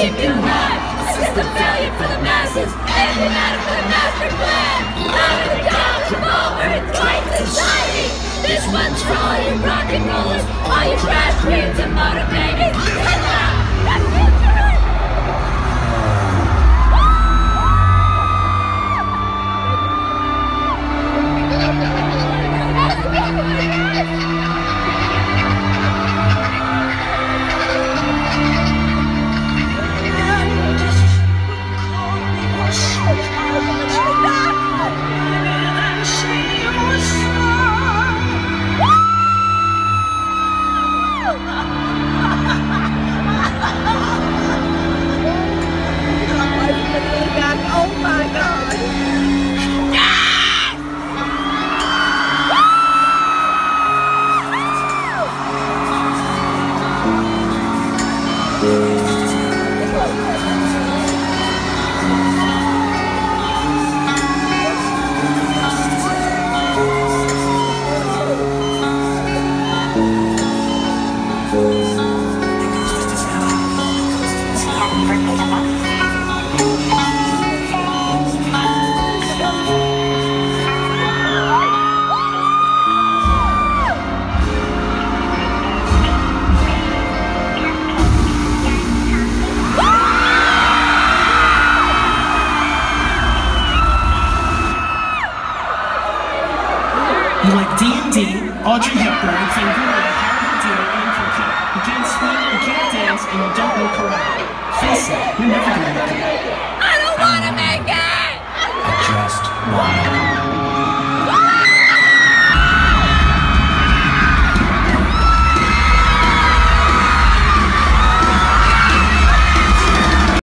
keep you alive! A system failure for the masses, anything out for the master plan! Out of the couch, revolver, and twice society! This one's for all you rock and rollers, all you trash queens and motor babies! like D&D, Audrey Hepburn, Fangoria, Harry Potter, and Coquette. You can't swim, you can't dance, and you don't know karate. Face it, you're never gonna make it.